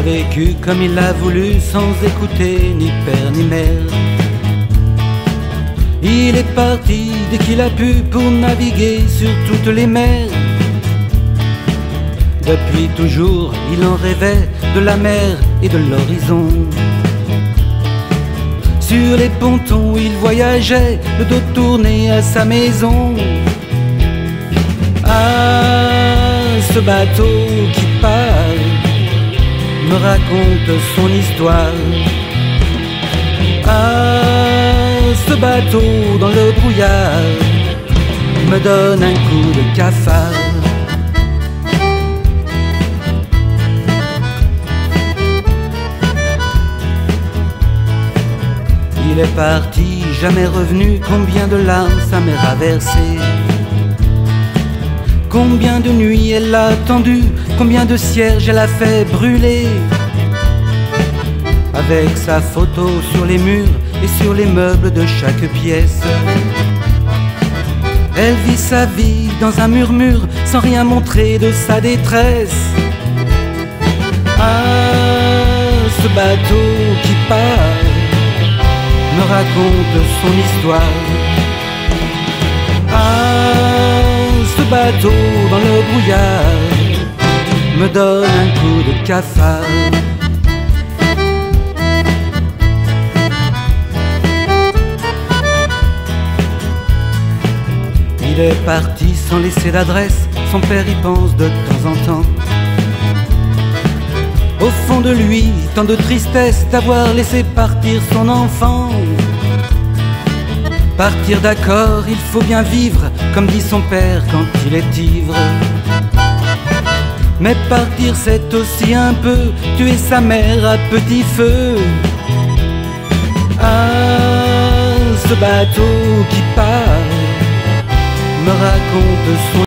vécu comme il l'a voulu sans écouter ni père ni mère. Il est parti dès qu'il a pu pour naviguer sur toutes les mers. Depuis toujours, il en rêvait de la mer et de l'horizon. Sur les pontons, il voyageait, le dos tourné à sa maison. Ah, ce bateau qui part me raconte son histoire. Ah, ce bateau dans le brouillard me donne un coup de cafard. Il est parti, jamais revenu, combien de larmes sa mère a versé. Combien de nuits elle a attendu, combien de cierges elle a fait brûler. Avec sa photo sur les murs et sur les meubles de chaque pièce. Elle vit sa vie dans un murmure sans rien montrer de sa détresse. Ah, ce bateau qui part me raconte son histoire. Dans le brouillard me donne un coup de cafard. Il est parti sans laisser d'adresse, son père y pense de temps en temps. Au fond de lui, tant de tristesse d'avoir laissé partir son enfant. Partir d'accord, il faut bien vivre, comme dit son père quand il est ivre. Mais partir, c'est aussi un peu tuer sa mère à petit feu. Ah, ce bateau qui part me raconte son